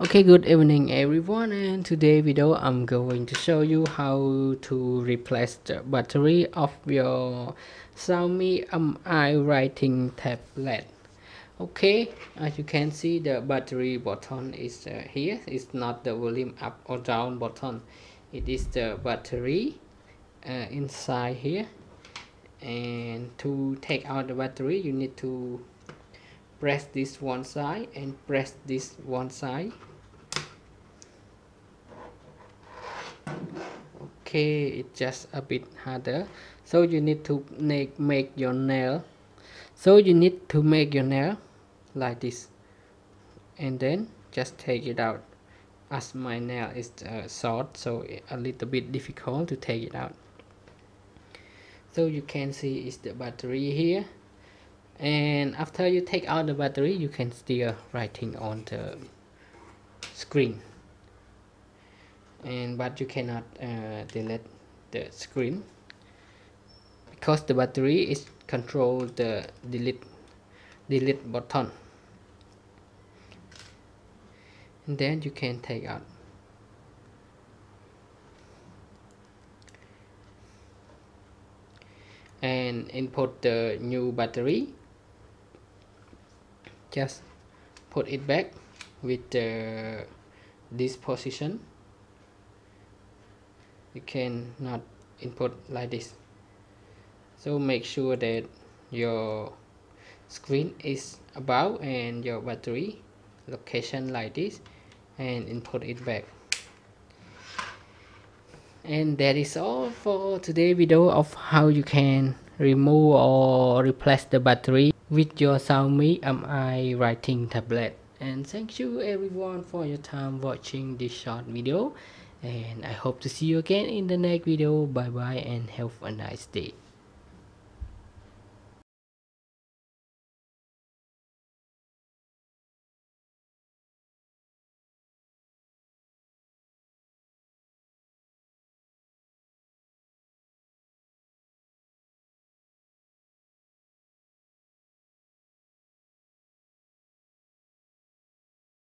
okay good evening everyone. And today video i'm going to show you how to replace the battery of your xiaomi mi writing tablet. Okay as you can see the battery button is uh, here. It's not the volume up or down button. It is the battery uh, inside here. And to take out the battery you need to press this one side and press this one side. Okay it's just a bit harder. So you need to make make your nail. So you need to make your nail like this. And then just take it out. As my nail is uh, short so a little bit difficult to take it out. So you can see is the battery here and after you take out the battery you can still writing on the screen. And but you cannot uh, delete the screen. Because the battery is control the delete delete button. And then you can take out. And input the new battery just put it back with the, this position. You can not input like this. So make sure that your screen is above and your battery location like this and input it back. And that is all for today video of how you can remove or replace the battery with your Xiaomi Mi writing tablet? And thank you everyone for your time watching this short video. And I hope to see you again in the next video. Bye bye and have a nice day